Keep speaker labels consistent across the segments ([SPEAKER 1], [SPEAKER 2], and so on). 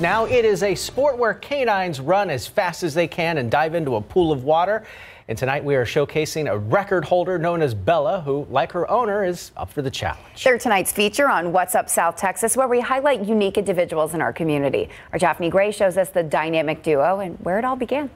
[SPEAKER 1] Now it is a sport where canines run as fast as they can and dive into a pool of water. And tonight we are showcasing a record holder known as Bella, who, like her owner, is up for the challenge.
[SPEAKER 2] They're tonight's feature on What's Up South Texas, where we highlight unique individuals in our community. Our Daphne Gray shows us the dynamic duo and where it all began.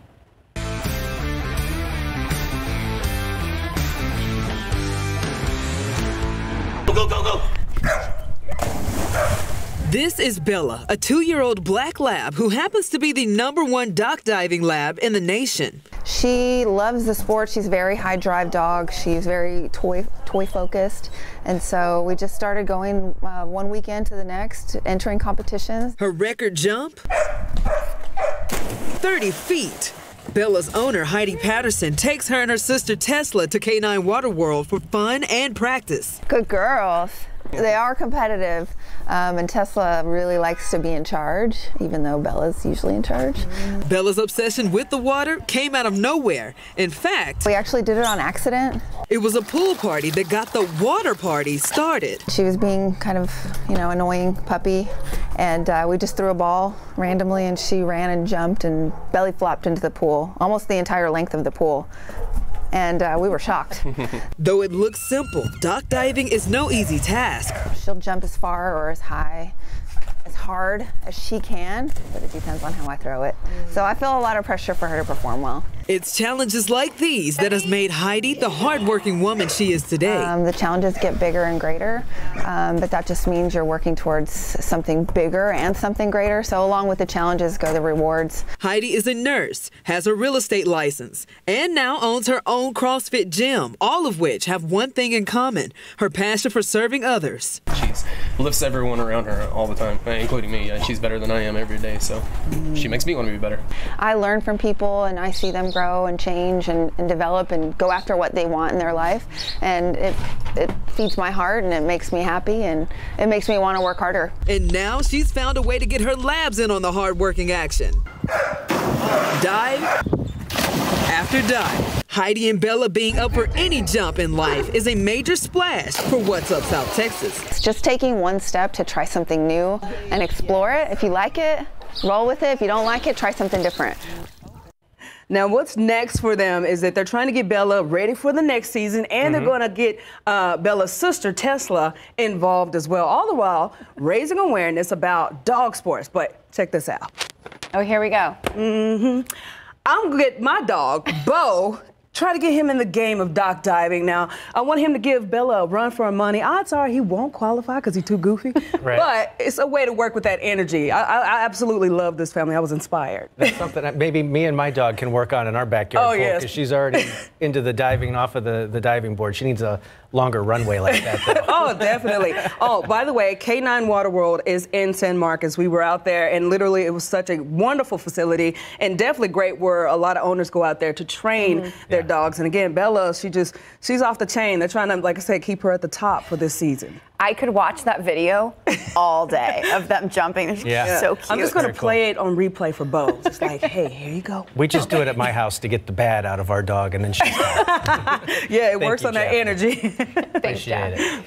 [SPEAKER 3] This is Bella, a two year old black lab who happens to be the number one dock diving lab in the nation.
[SPEAKER 4] She loves the sport. She's a very high drive dog. She's very toy toy focused. And so we just started going uh, one weekend to the next, entering competitions.
[SPEAKER 3] Her record jump 30 feet. Bella's owner, Heidi Patterson, takes her and her sister Tesla to K9 Water World for fun and practice.
[SPEAKER 4] Good girls. They are competitive, um, and Tesla really likes to be in charge, even though Bella's usually in charge.
[SPEAKER 3] Bella's obsession with the water came out of nowhere. In fact,
[SPEAKER 4] we actually did it on accident.
[SPEAKER 3] It was a pool party that got the water party started.
[SPEAKER 4] She was being kind of, you know, annoying puppy, and uh, we just threw a ball randomly, and she ran and jumped and belly flopped into the pool, almost the entire length of the pool and uh, we were shocked.
[SPEAKER 3] Though it looks simple, dock diving is no easy task.
[SPEAKER 4] She'll jump as far or as high as hard as she can, but it depends on how I throw it. So I feel a lot of pressure for her to perform well.
[SPEAKER 3] It's challenges like these that has made Heidi the hardworking woman she is today.
[SPEAKER 4] Um, the challenges get bigger and greater, um, but that just means you're working towards something bigger and something greater. So along with the challenges go the rewards.
[SPEAKER 3] Heidi is a nurse, has a real estate license, and now owns her own CrossFit gym, all of which have one thing in common, her passion for serving others.
[SPEAKER 5] She lifts everyone around her all the time, including me. She's better than I am every day, so she makes me want to be better.
[SPEAKER 4] I learn from people and I see them grow and change and, and develop and go after what they want in their life. And it, it feeds my heart and it makes me happy and it makes me want to work harder.
[SPEAKER 3] And now she's found a way to get her labs in on the hard-working action. Dive after dive. Heidi and Bella being up for any jump in life is a major splash for What's Up South Texas.
[SPEAKER 4] It's just taking one step to try something new and explore it. If you like it, roll with it. If you don't like it, try something different.
[SPEAKER 6] Now, what's next for them is that they're trying to get Bella ready for the next season, and mm-hmm. they're going to get uh, Bella's sister, Tesla, involved as well, all the while raising awareness about dog sports. But check this out.
[SPEAKER 2] Oh, here we go.
[SPEAKER 6] Mm-hmm. I'm going to get my dog, Bo, try to get him in the game of dock diving. Now, I want him to give Bella a run for her money. Odds are he won't qualify because he's too goofy. right. But it's a way to work with that energy. I, I, I, absolutely love this family. I was inspired.
[SPEAKER 1] That's something that maybe me and my dog can work on in our backyard.
[SPEAKER 6] Oh, yes.
[SPEAKER 1] Because she's already into the diving off of the, the diving board. She needs a longer runway like that.
[SPEAKER 6] oh, definitely. Oh, by the way, K9 Water World is in San Marcos. We were out there, and literally it was such a wonderful facility and definitely great where a lot of owners go out there to train mm-hmm. their yeah. Dogs. And again, Bella, she just, she's off the chain. They're trying to, like I said, keep her at the top for this season.
[SPEAKER 2] I could watch that video all day of them jumping. yeah. so cute.
[SPEAKER 6] I'm just going to play cool. it on replay for Bo. It's like, hey, here you go.
[SPEAKER 1] We just do it at my house to get the bad out of our dog, and then she's
[SPEAKER 6] Yeah, it Thank works you, on Jeff. that energy.
[SPEAKER 1] Appreciate it.